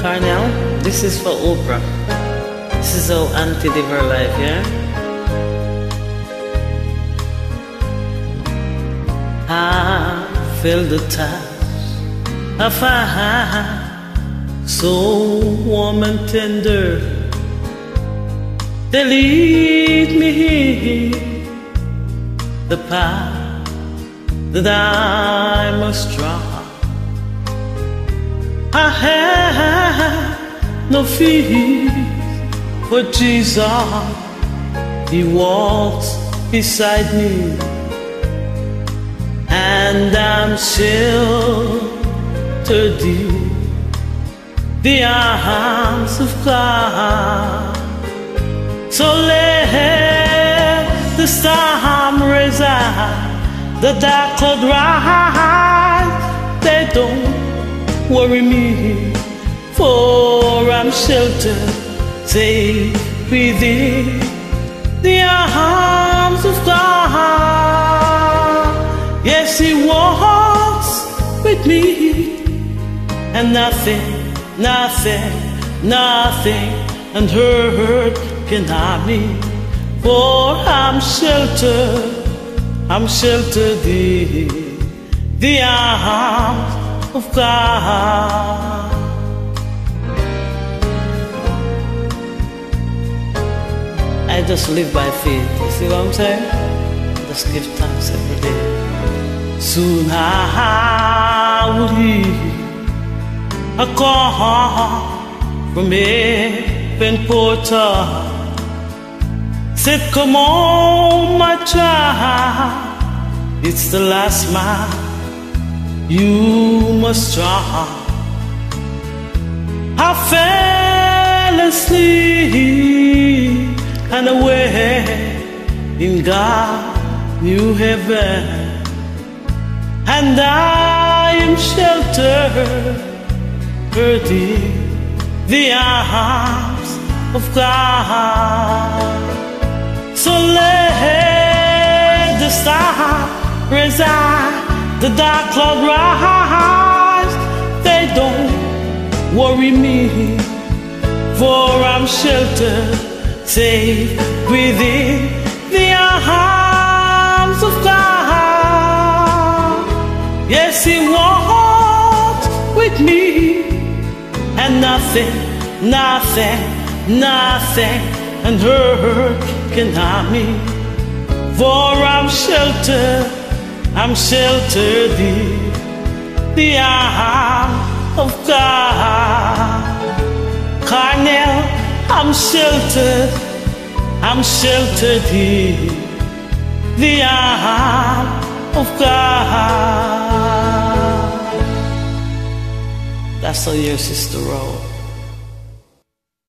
Carnell, this is for Oprah. This is our anti her life, yeah? I feel the touch of fire, so warm and tender. They lead me the path that I must trod. I have no fear for Jesus. He walks beside me, and I'm sheltered in the arms of God. So let the storm reside, the dark cloud rise. They don't worry me, for I'm sheltered, safe within the arms of God. Yes, He walks with me, and nothing, nothing, nothing, and her hurt can harm me, for I'm sheltered, I'm sheltered in the arms of God. Just live by faith. You see what I'm saying? Just give thanks every day. Soon I will hear a call from heaven portal. Said, come on, my child. It's the last mile you must try. I fell asleep away in God new heaven, and I am sheltered in the arms of God. So let the star reside the dark cloud rise, they don't worry me, for I'm sheltered, safe within the arms of God. Yes, He walks with me, and nothing, nothing, nothing, and hurt can harm me, for I'm sheltered. I'm sheltered in the arms I'm sheltered, I'm sheltered in the arms of God. That's how your sister wrote.